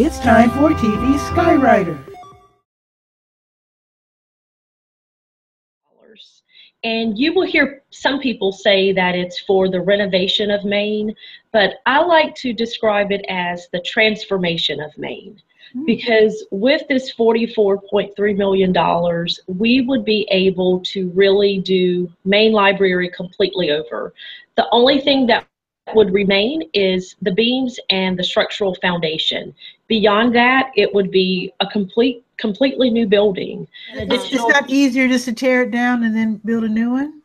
It's time for TV Skywriter. And you will hear some people say that it's for the renovation of Main, but I like to describe it as the transformation of Main. Hmm. Because with this $44.3 million, we would be able to really do Main Library completely over. The only thing that would remain is the beams and the structural foundation. Beyond that, it would be a complete, completely new building. It's just not easier just to tear it down and then build a new one?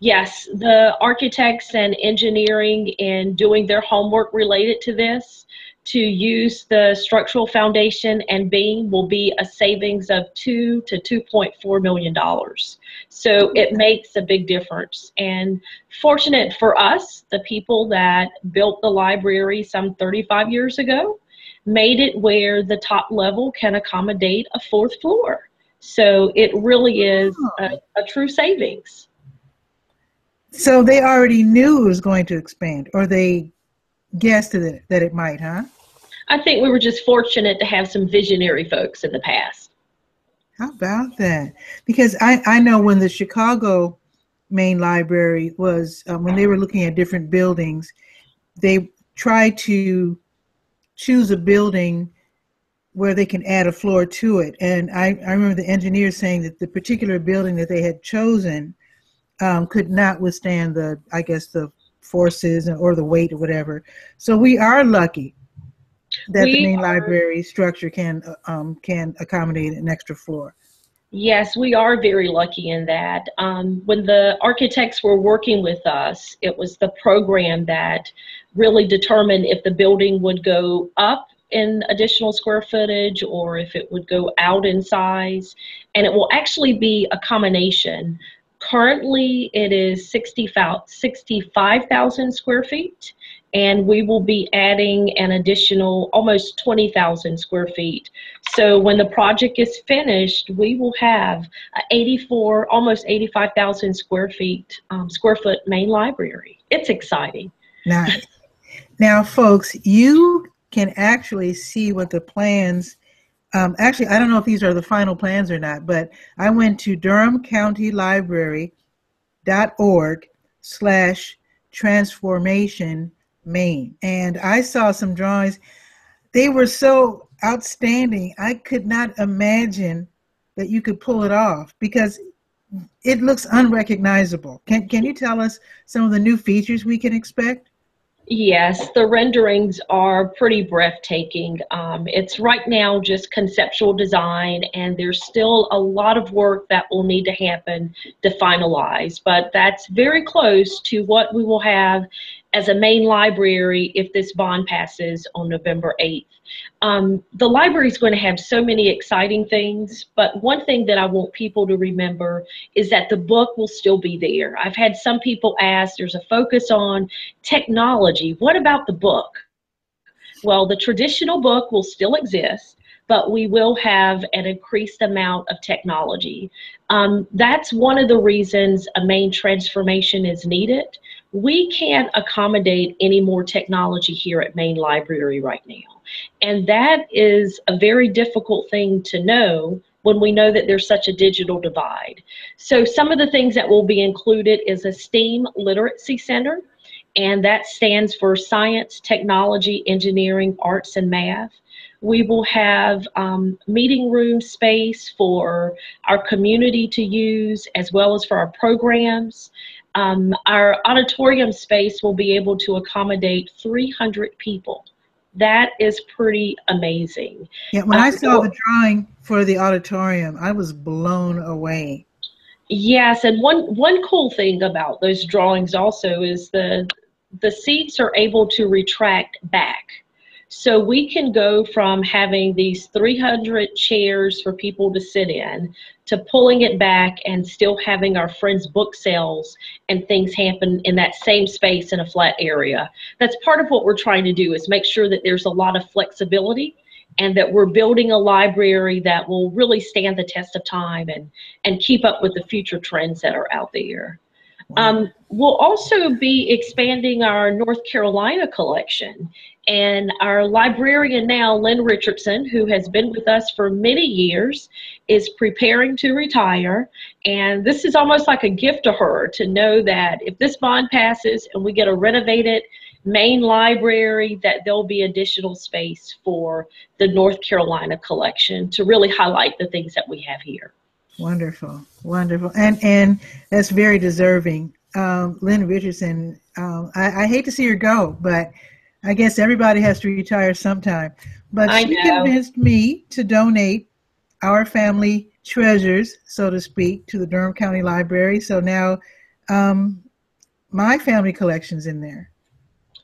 Yes, the architects and engineering in doing their homework related to this to use the structural foundation and beam will be a savings of two to two point four million dollars. So it makes a big difference. And fortunate for us, the people that built the library some 35 years ago made it where the top level can accommodate a fourth floor. So it really is a, a true savings. So they already knew it was going to expand, or they guessed that it, that it might, huh? I think we were just fortunate to have some visionary folks in the past. How about that? Because I, I know when the Chicago main library was, um, when they were looking at different buildings, they tried to choose a building where they can add a floor to it. And I, I remember the engineer saying that the particular building that they had chosen um, could not withstand the, I guess, the forces or the weight or whatever. So we are lucky that we the main are, library structure can um, can accommodate an extra floor. Yes, we are very lucky in that. Um, when the architects were working with us, it was the program that really determine if the building would go up in additional square footage or if it would go out in size. And it will actually be a combination. Currently, it is 65,000 square feet and we will be adding an additional almost 20,000 square feet. So when the project is finished, we will have 84, almost 85,000 square feet, um, square foot main library. It's exciting. Nice. Now, folks, you can actually see what the plans. Um, actually, I don't know if these are the final plans or not, but I went to Durham County Library.org slash transformation Main. And I saw some drawings. They were so outstanding. I could not imagine that you could pull it off because it looks unrecognizable. Can, can you tell us some of the new features we can expect? Yes, the renderings are pretty breathtaking. Um, it's right now just conceptual design, and there's still a lot of work that will need to happen to finalize, but that's very close to what we will have as a main library if this bond passes on November 8th. Um, the library is going to have so many exciting things, but one thing that I want people to remember is that the book will still be there. I've had some people ask, there's a focus on technology. What about the book? Well, the traditional book will still exist, but we will have an increased amount of technology. Um, that's one of the reasons a main transformation is needed we can't accommodate any more technology here at Main Library right now. And that is a very difficult thing to know when we know that there's such a digital divide. So some of the things that will be included is a STEAM Literacy Center, and that stands for Science, Technology, Engineering, Arts, and Math. We will have um, meeting room space for our community to use as well as for our programs. Um, our auditorium space will be able to accommodate 300 people. That is pretty amazing. Yeah, when I uh, saw so, the drawing for the auditorium, I was blown away. Yes, and one one cool thing about those drawings also is the the seats are able to retract back. So we can go from having these 300 chairs for people to sit in to pulling it back and still having our friends' book sales and things happen in that same space in a flat area. That's part of what we're trying to do is make sure that there's a lot of flexibility and that we're building a library that will really stand the test of time and, and keep up with the future trends that are out there. Um, we'll also be expanding our North Carolina collection. And our librarian now, Lynn Richardson, who has been with us for many years, is preparing to retire. And this is almost like a gift to her to know that if this bond passes and we get a renovated main library, that there'll be additional space for the North Carolina collection to really highlight the things that we have here. Wonderful, wonderful, and and that's very deserving. Um, Lynn Richardson, um, I, I, hate to see her go, but I guess everybody has to retire sometime. But I she know. convinced me to donate our family treasures, so to speak, to the Durham County Library. So now um, my family collection's in there.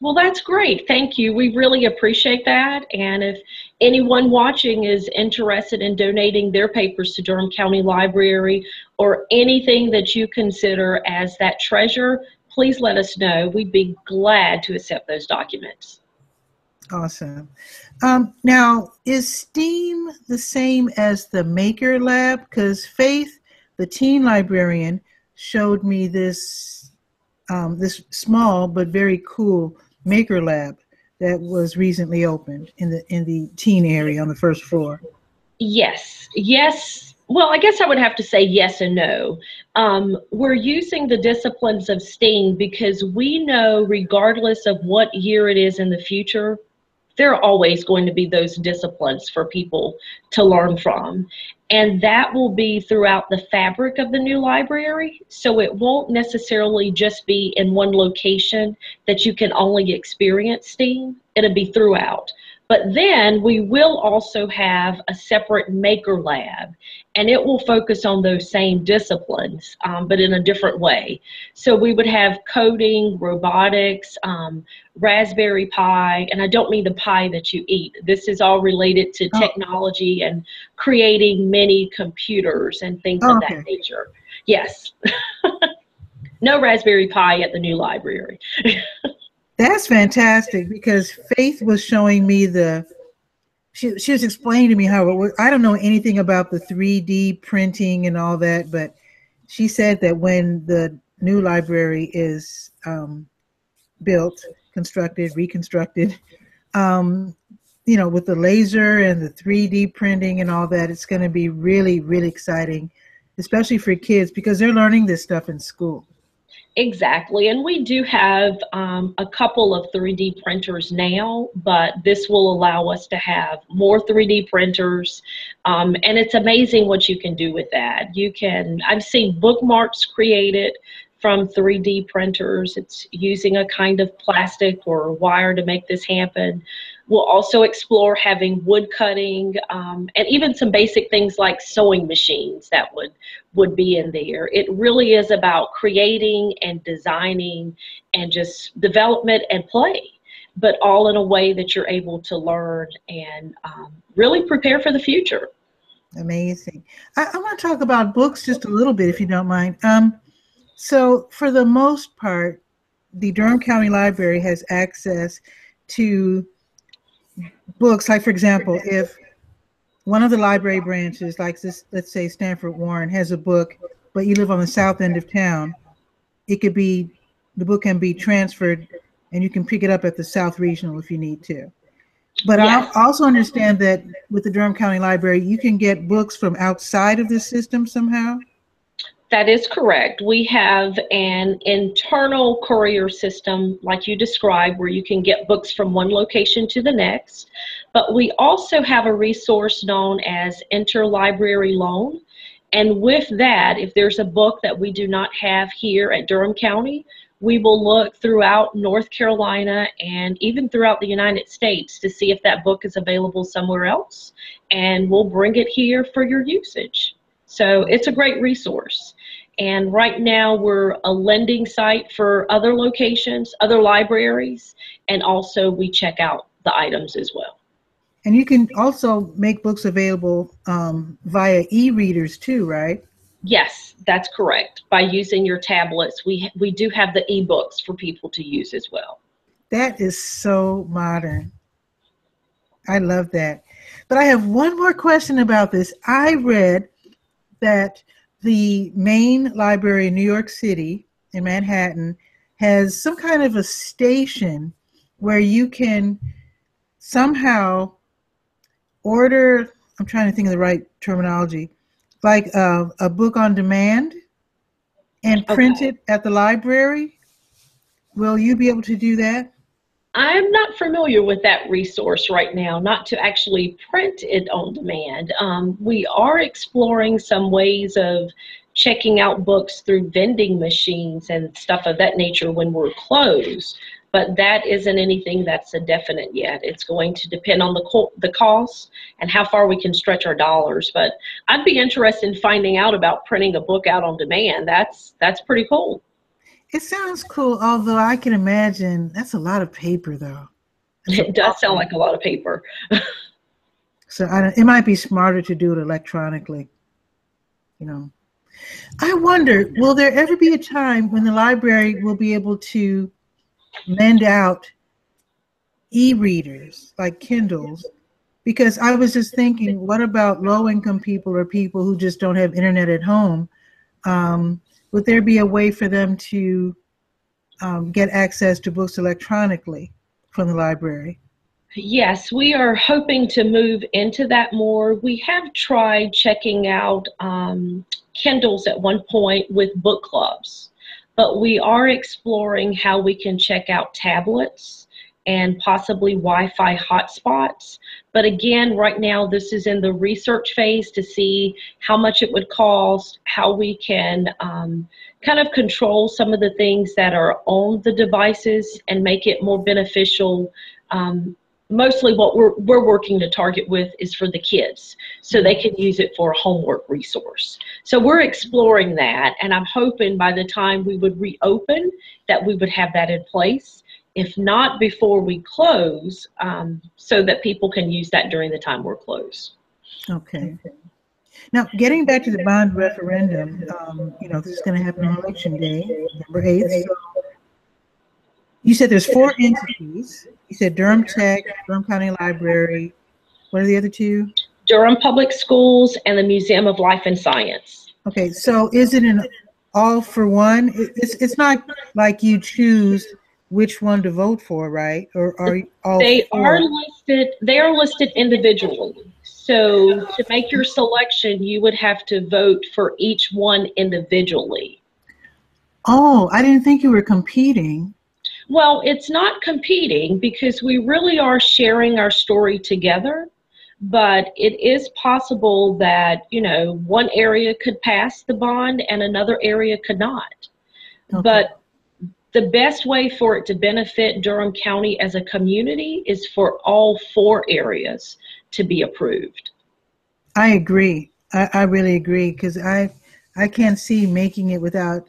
Well, that's great. Thank you. We really appreciate that. And if anyone watching is interested in donating their papers to Durham County Library or anything that you consider as that treasure, please let us know. We'd be glad to accept those documents. Awesome. Um, now, is STEAM the same as the Maker Lab? Because Faith, the teen librarian, showed me this um, this small but very cool Maker Lab that was recently opened in the in the teen area on the first floor. Yes, yes. Well, I guess I would have to say yes and no. Um, we're using the disciplines of STEAM because we know, regardless of what year it is in the future, there are always going to be those disciplines for people to learn from. And that will be throughout the fabric of the new library. So it won't necessarily just be in one location that you can only experience STEAM, it'll be throughout. But then we will also have a separate maker lab, and it will focus on those same disciplines, um, but in a different way. So we would have coding, robotics, um, Raspberry Pi, and I don't mean the pie that you eat. This is all related to Oh. technology and creating many computers and things Oh, of okay. that nature. Yes. no Raspberry Pi at the new library. That's fantastic because Faith was showing me the. She, she was explaining to me how it works. I don't know anything about the 3D printing and all that, but she said that when the new library is um, built, constructed, reconstructed, um, you know, with the laser and the 3D printing and all that, it's going to be really, really exciting, especially for kids because they're learning this stuff in school. Exactly. And we do have um, a couple of 3D printers now, but this will allow us to have more 3D printers. Um, and it's amazing what you can do with that. You can, I've seen bookmarks created from 3D printers. It's using a kind of plastic or wire to make this happen. We'll also explore having wood cutting um, and even some basic things like sewing machines that would would be in there. It really is about creating and designing and just development and play, but all in a way that you're able to learn and um, really prepare for the future. Amazing. I, I want to talk about books just a little bit, if you don't mind. Um, so, for the most part, the Durham County Library has access to books. Like, for example, if one of the library branches, like this, let's say Stanford Warren, has a book, but you live on the south end of town, it could be the book can be transferred, and you can pick it up at the South Regional if you need to. But Yes. I also understand that with the Durham County Library, you can get books from outside of the system somehow. That is correct. We have an internal courier system, like you described, where you can get books from one location to the next. But we also have a resource known as interlibrary loan. And with that, if there's a book that we do not have here at Durham County, we will look throughout North Carolina and even throughout the United States to see if that book is available somewhere else. And we'll bring it here for your usage. So it's a great resource. And right now, we're a lending site for other locations, other libraries, and also we check out the items as well. And you can also make books available um, via e-readers too, right? Yes, that's correct. By using your tablets, we we do have the ebooks for people to use as well. That is so modern. I love that. But I have one more question about this. I read that the main library in New York City in Manhattan has some kind of a station where you can somehow order. I'm trying to think of the right terminology, like a, a book on demand, and print okay. it at the library. Will you be able to do that? I'm not familiar with that resource right now, not to actually print it on demand. Um, we are exploring some ways of checking out books through vending machines and stuff of that nature when we're closed, but that isn't anything that's a definite yet. It's going to depend on the co- the cost and how far we can stretch our dollars. But I'd be interested in finding out about printing a book out on demand. That's that's pretty cool. It sounds cool, although I can imagine that's a lot of paper, though. it does sound like a lot of paper. so I, it might be smarter to do it electronically. You know, I wonder, will there ever be a time when the library will be able to lend out e-readers like Kindles? Because I was just thinking, what about low-income people or people who just don't have internet at home? Um, would there be a way for them to um, get access to books electronically from the library? Yes, we are hoping to move into that more. We have tried checking out um, Kindles at one point with book clubs, but we are exploring how we can check out tablets and possibly Wi Fi hotspots. But again, right now, this is in the research phase to see how much it would cost, how we can um, kind of control some of the things that are on the devices and make it more beneficial. Um, mostly what we're, we're working to target with is for the kids so they can use it for a homework resource so we're exploring that and i'm hoping by the time we would reopen that we would have that in place if not before we close, um, so that people can use that during the time we're closed. Okay. Now, getting back to the bond referendum, um, you know, this is going to happen on election day, November 8th. So you said there's four entities. You said Durham Tech, Durham County Library. What are the other two? Durham Public Schools and the Museum of Life and Science. Okay, so is it an all for one? It's, it's not like you choose which one to vote for, right? Or are all they four? are listed? They are listed individually. So to make your selection, you would have to vote for each one individually. Oh, I didn't think you were competing. Well, it's not competing because we really are sharing our story together. But it is possible that, you know, one area could pass the bond and another area could not. Okay. But the best way for it to benefit Durham County as a community is for all four areas to be approved. I agree. I, I really agree because I I can't see making it without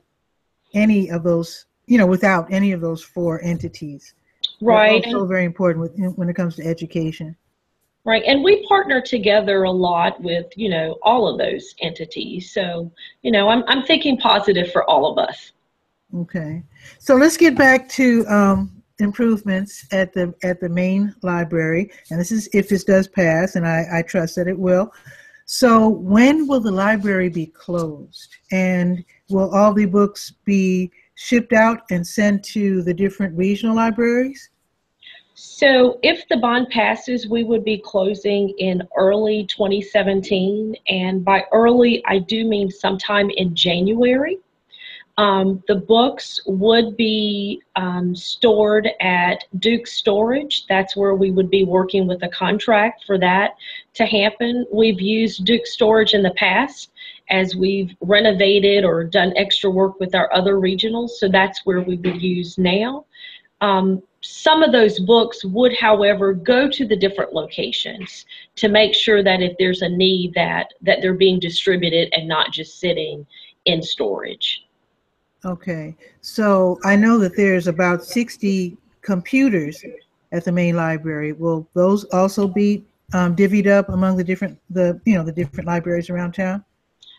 any of those, you know, without any of those four entities. Right. So very important with, when it comes to education. Right, and we partner together a lot with you know all of those entities. So you know, I'm I'm thinking positive for all of us. Okay, so let's get back to um, improvements at the at the main library, and this is if this does pass, and I, I trust that it will. So, when will the library be closed, and will all the books be shipped out and sent to the different regional libraries? So, if the bond passes, we would be closing in early 2017, and by early, I do mean sometime in January. Um, the books would be um, stored at Duke Storage. That's where we would be working with a contract for that to happen. We've used Duke Storage in the past as we've renovated or done extra work with our other regionals, so that's where we would use now. Um, some of those books would, however, go to the different locations to make sure that if there's a need that that they're being distributed and not just sitting in storage. Okay, so I know that there's about 60 computers at the main library. Will those also be um, divvied up among the different the you know the different libraries around town?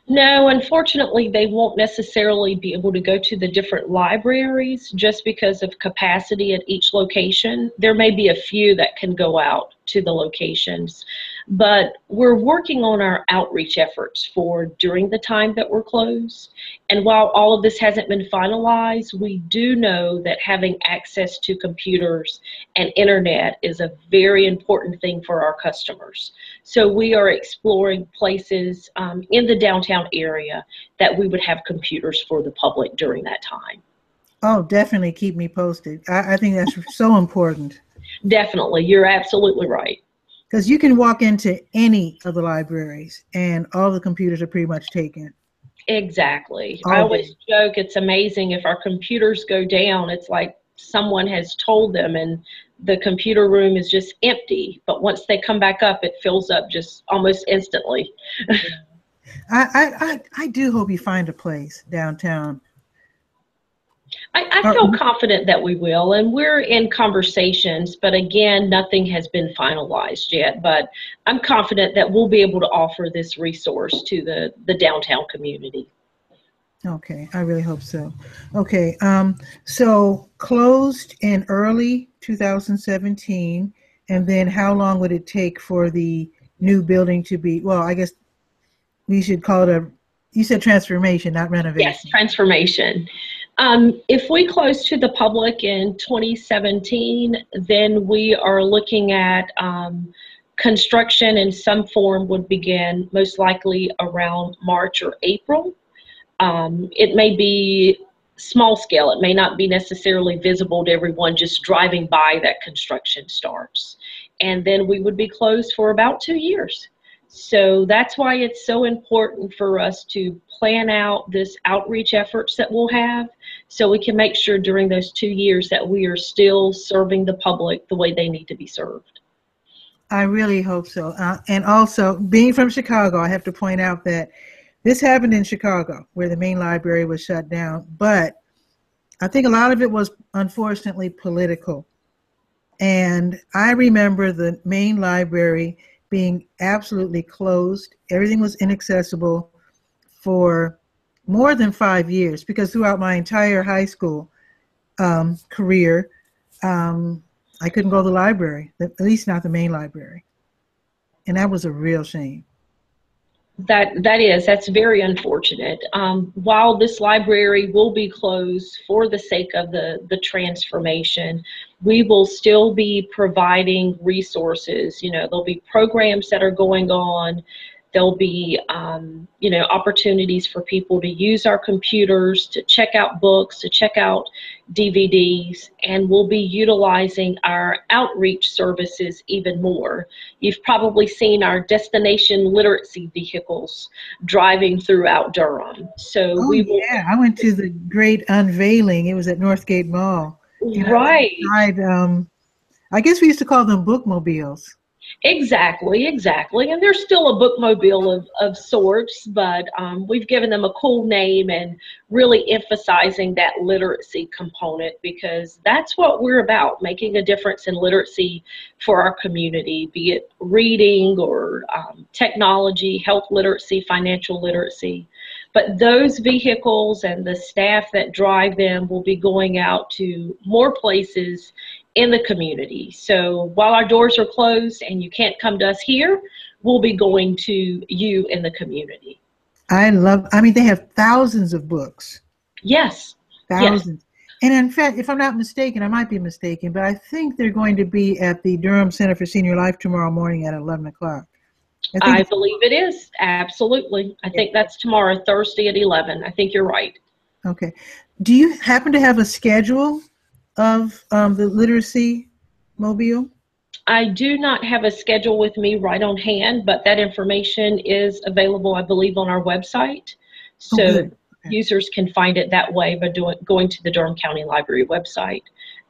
No, unfortunately, they won't necessarily be able to go to the different libraries just because of capacity at each location. There may be a few that can go out to the locations. But we're working on our outreach efforts for during the time that we're closed. And while all of this hasn't been finalized, we do know that having access to computers and internet is a very important thing for our customers. So we are exploring places um, in the downtown area that we would have computers for the public during that time. Oh, definitely keep me posted. I, I think that's so important. Definitely. You're absolutely right. Because you can walk into any of the libraries and all the computers are pretty much taken. Exactly. All I always joke it's amazing if our computers go down, it's like someone has told them and the computer room is just empty. But once they come back up, it fills up just almost instantly. I, I, I do hope you find a place downtown I, I feel confident that we will, and we're in conversations, but again, nothing has been finalized yet. But I'm confident that we'll be able to offer this resource to the, the downtown community. Okay, I really hope so. Okay, um, so closed in early 2017, and then how long would it take for the new building to be? Well, I guess we should call it a. You said transformation, not renovation. Yes, transformation. Um, if we close to the public in 2017, then we are looking at um, construction in some form would begin most likely around March or April. Um, it may be small scale, it may not be necessarily visible to everyone just driving by that construction starts. And then we would be closed for about two years. So that's why it's so important for us to plan out this outreach efforts that we'll have so we can make sure during those two years that we are still serving the public the way they need to be served. I really hope so. Uh, and also, being from Chicago, I have to point out that this happened in Chicago where the main library was shut down, but I think a lot of it was unfortunately political. And I remember the main library being absolutely closed. Everything was inaccessible for more than five years because throughout my entire high school um, career, um, I couldn't go to the library, at least not the main library. And that was a real shame. That that is that's very unfortunate. Um, while this library will be closed for the sake of the the transformation, we will still be providing resources. You know, there'll be programs that are going on There'll be, um, you know, opportunities for people to use our computers, to check out books, to check out DVDs, and we'll be utilizing our outreach services even more. You've probably seen our destination literacy vehicles driving throughout Durham. So oh, we will, yeah, I went to the great unveiling. It was at Northgate Mall. right. um, I guess we used to call them bookmobiles. Exactly, exactly. And they're still a bookmobile of, of sorts, but um, we've given them a cool name and really emphasizing that literacy component because that's what we're about making a difference in literacy for our community, be it reading or um, technology, health literacy, financial literacy. But those vehicles and the staff that drive them will be going out to more places in the community. So while our doors are closed and you can't come to us here, we'll be going to you in the community. I love, I mean, they have thousands of books. Yes. Thousands. Yes. And in fact, if I'm not mistaken, I might be mistaken, but I think they're going to be at the Durham Center for Senior Life tomorrow morning at 11 o'clock. I, I believe it is. Absolutely. I think that's tomorrow, Thursday at 11. I think you're right. Okay. Do you happen to have a schedule of um, the literacy mobile? I do not have a schedule with me right on hand, but that information is available, I believe, on our website. Oh, so oh, okay. users can find it that way by doing, going to the Durham County Library website.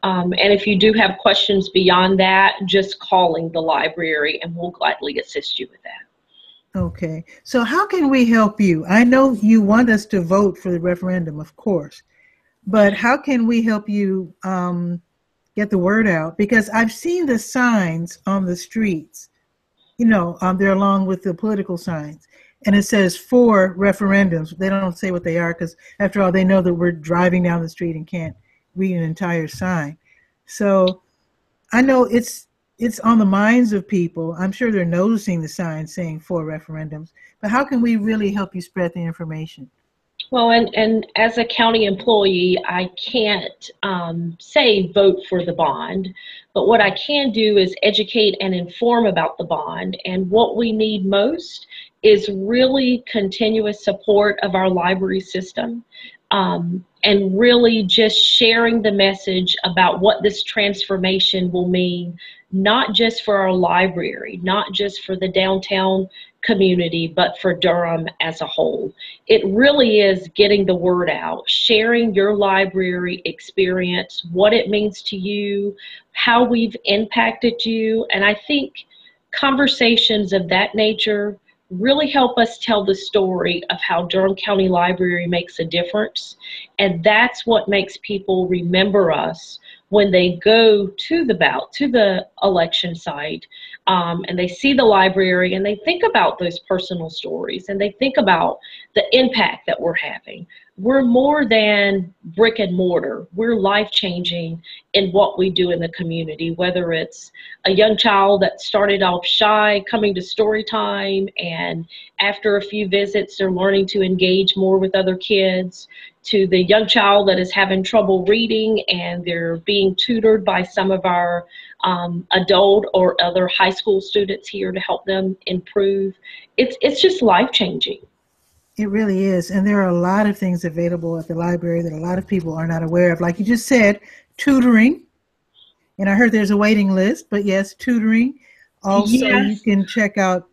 Um, and if you do have questions beyond that, just calling the library and we'll gladly assist you with that. Okay. So, how can we help you? I know you want us to vote for the referendum, of course. But how can we help you um, get the word out? Because I've seen the signs on the streets, you know, um, they're along with the political signs. And it says for referendums. They don't say what they are because, after all, they know that we're driving down the street and can't read an entire sign. So I know it's it's on the minds of people. I'm sure they're noticing the signs saying for referendums, but how can we really help you spread the information? Well, and, and as a county employee, I can't um, say vote for the bond, but what I can do is educate and inform about the bond. And what we need most is really continuous support of our library system um, and really just sharing the message about what this transformation will mean, not just for our library, not just for the downtown community, but for Durham as a whole. It really is getting the word out, sharing your library experience, what it means to you, how we've impacted you. And I think conversations of that nature really help us tell the story of how Durham County Library makes a difference. And that's what makes people remember us when they go to the ballot, to the election site, um, and they see the library and they think about those personal stories and they think about the impact that we're having. We're more than brick and mortar. We're life changing in what we do in the community, whether it's a young child that started off shy coming to story time and after a few visits they're learning to engage more with other kids to the young child that is having trouble reading and they're being tutored by some of our um, adult or other high school students here to help them improve. It's, it's just life changing. It really is. And there are a lot of things available at the library that a lot of people are not aware of. Like you just said, tutoring. And I heard there's a waiting list, but yes, tutoring. Also, yes. you can check out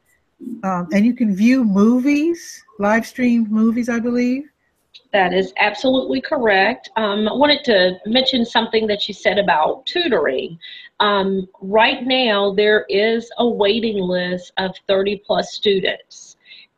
um, and you can view movies, live streamed movies, I believe. That is absolutely correct. Um, I wanted to mention something that you said about tutoring. Um, right now, there is a waiting list of 30 plus students.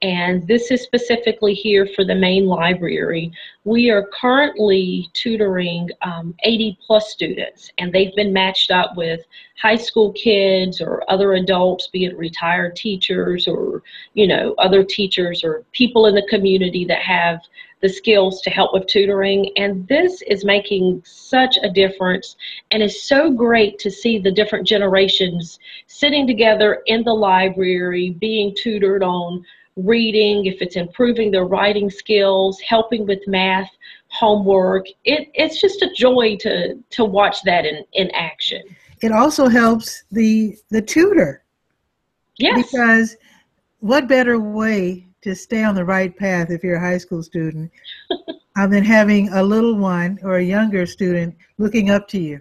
And this is specifically here for the main library. We are currently tutoring um, 80 plus students, and they've been matched up with high school kids or other adults, be it retired teachers or, you know, other teachers or people in the community that have the skills to help with tutoring. And this is making such a difference and it's so great to see the different generations sitting together in the library being tutored on reading, if it's improving their writing skills, helping with math, homework. It, it's just a joy to, to watch that in, in action. It also helps the the tutor. Yes. Because what better way to stay on the right path if you're a high school student um, than having a little one or a younger student looking up to you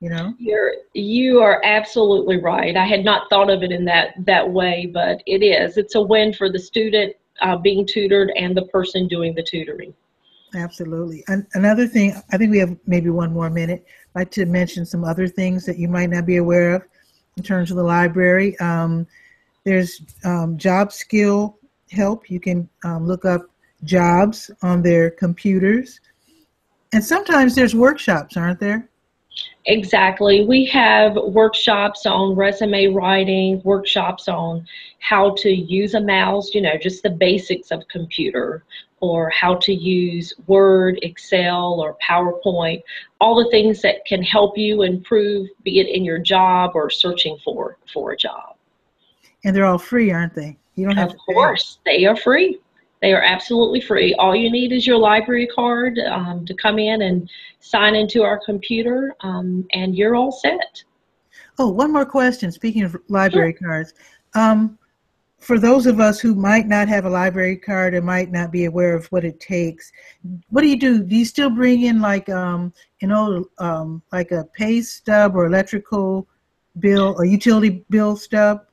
you know? You're you are absolutely right. I had not thought of it in that that way but it is. It's a win for the student uh, being tutored and the person doing the tutoring. Absolutely. And another thing i think we have maybe one more minute. I'd like to mention some other things that you might not be aware of in terms of the library. Um, there's um, job skill help. You can um, look up jobs on their computers. And sometimes there's workshops, aren't there? Exactly. We have workshops on resume writing, workshops on how to use a mouse, you know, just the basics of computer, or how to use Word, Excel, or PowerPoint, all the things that can help you improve, be it in your job or searching for, for a job. And they're all free, aren't they? You don't have of course, they are free. They are absolutely free. All you need is your library card um, to come in and sign into our computer, um, and you're all set. Oh, one more question. Speaking of library sure. cards, um, for those of us who might not have a library card and might not be aware of what it takes, what do you do? Do you still bring in like um, you know um, like a pay stub or electrical bill or utility bill stub?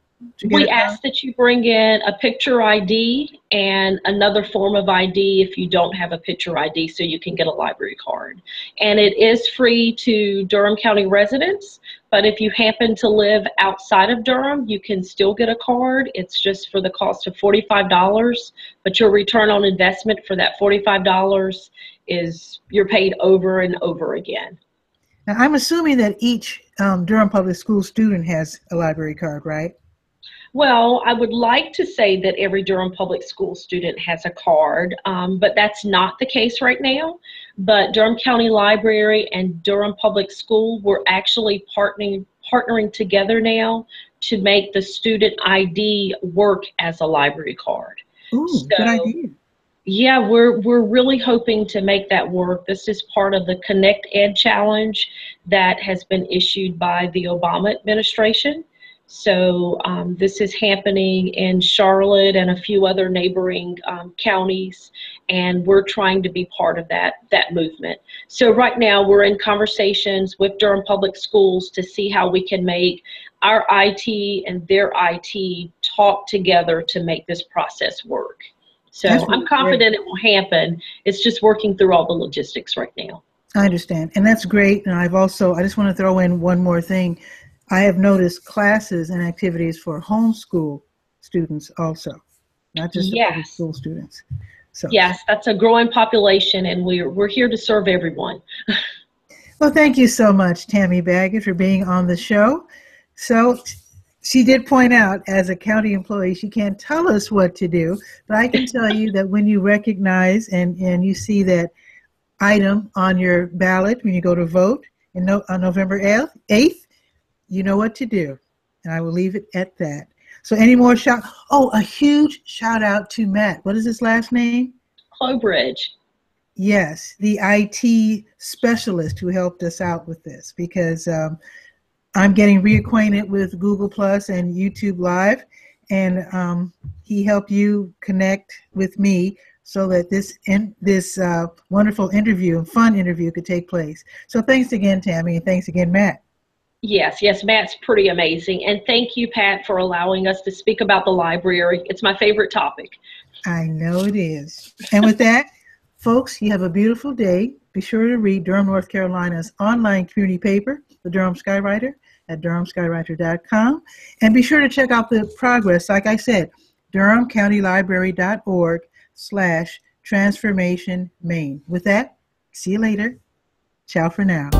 We ask that you bring in a picture ID and another form of ID if you don't have a picture ID so you can get a library card. And it is free to Durham County residents, but if you happen to live outside of Durham, you can still get a card. It's just for the cost of $45, but your return on investment for that $45 is you're paid over and over again. Now, I'm assuming that each um, Durham Public School student has a library card, right? Well, I would like to say that every Durham Public School student has a card, um, but that's not the case right now. But Durham County Library and Durham Public School, we're actually partnering partnering together now to make the student ID work as a library card. Ooh, so, good idea. Yeah, we're we're really hoping to make that work. This is part of the Connect Ed challenge that has been issued by the Obama administration. So um, this is happening in Charlotte and a few other neighboring um, counties, and we're trying to be part of that that movement. So right now we're in conversations with Durham Public Schools to see how we can make our IT and their IT talk together to make this process work. So That's I'm confident great. it will happen. It's just working through all the logistics right now. I understand. And that's great. And I've also, I just want to throw in one more thing. I have noticed classes and activities for homeschool students also, not just yes. school students. So yes, that's a growing population, and we're we're here to serve everyone. well, thank you so much, Tammy Baggett, for being on the show. So she did point out as a county employee she can't tell us what to do but i can tell you that when you recognize and, and you see that item on your ballot when you go to vote in no, on november 8th you know what to do. And I will leave it at that. So any more shout? Oh, a huge shout out to Matt. What is his last name? Clobridge. Yes, the IT specialist who helped us out with this because um, I'm getting reacquainted with Google Plus and YouTube Live, and um, he helped you connect with me so that this in, this uh, wonderful interview and fun interview could take place. So thanks again, Tammy, and thanks again, Matt. Yes, yes, Matt's pretty amazing. And thank you, Pat, for allowing us to speak about the library. It's my favorite topic. I know it is. And with that, folks, you have a beautiful day. Be sure to read Durham, North Carolina's online community paper, the Durham Skywriter, at durhamskywriter.com. And be sure to check out the progress, like I said, durhamcountylibrary.org slash transformation Main. With that, see you later. Ciao for now.